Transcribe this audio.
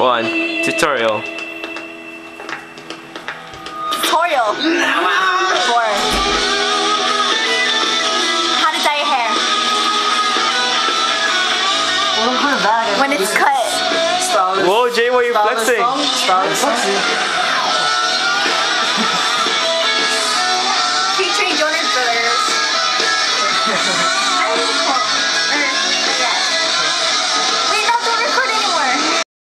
One. Tutorial. Tutorial. Four. How to dye your hair. When it's cut. Whoa, Jay, why are you flexing? Featuring Jonas Brothers.